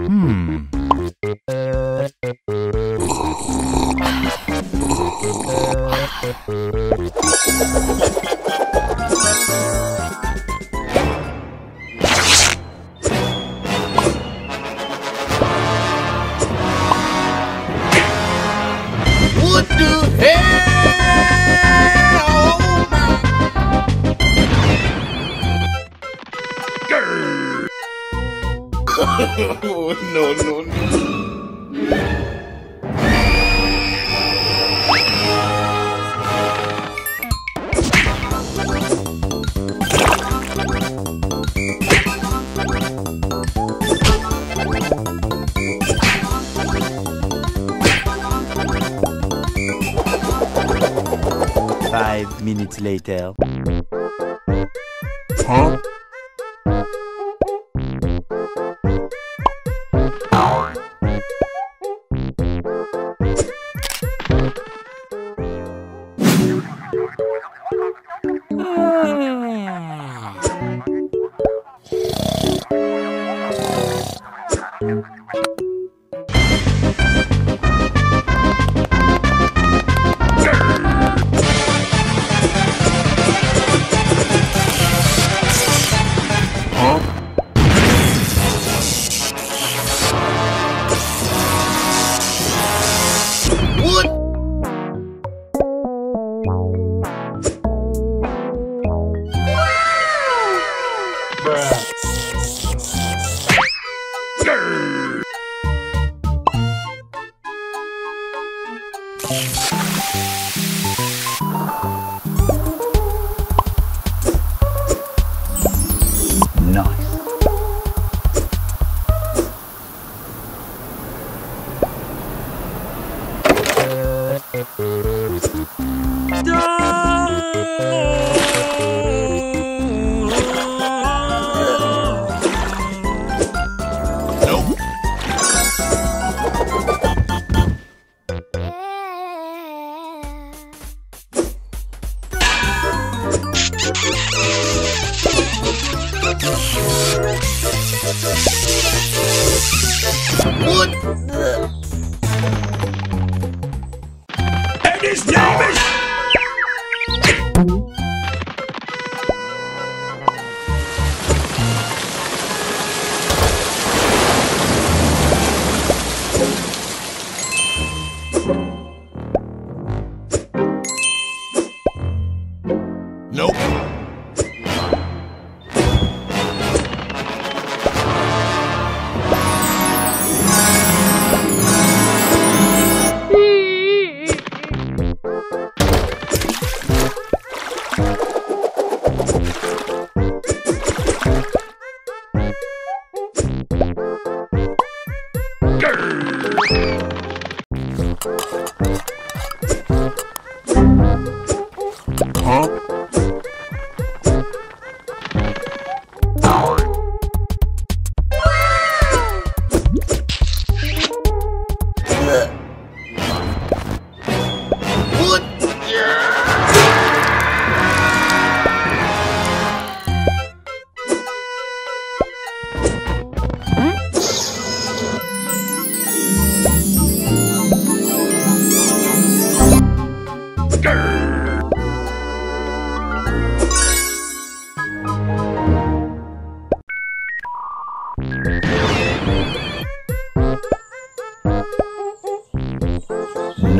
Hmm. Oh, no, no, no. Five minutes later. Huh? Nice.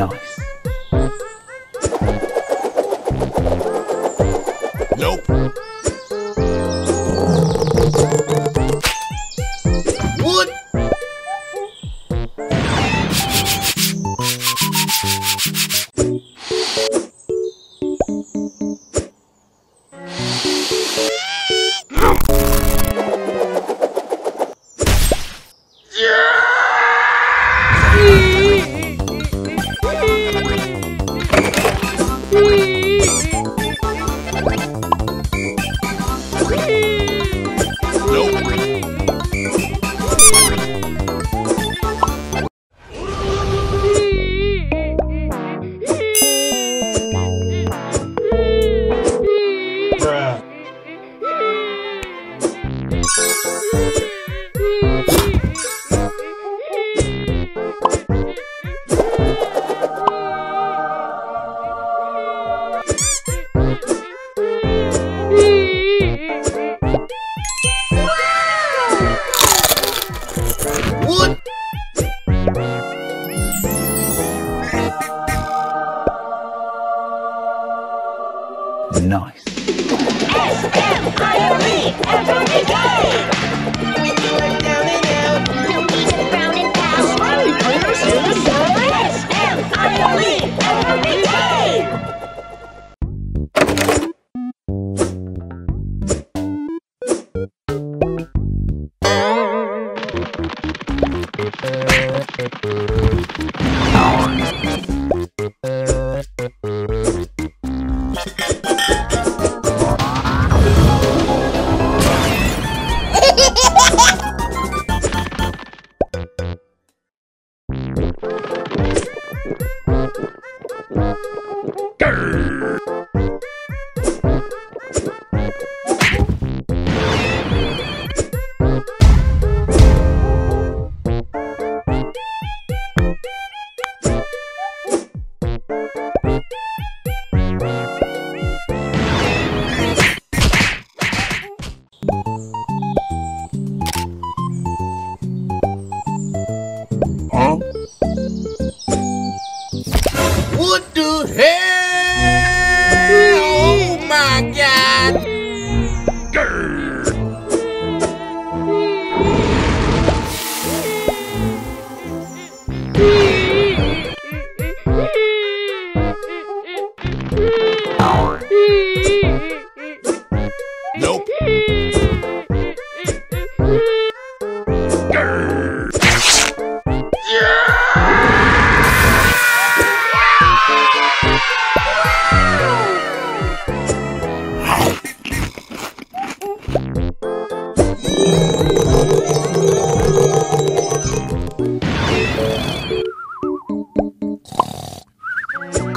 Nice. What the hell? Oh my god!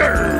Monster!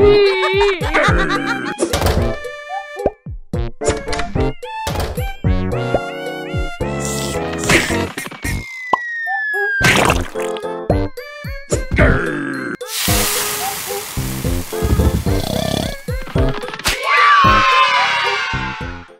No.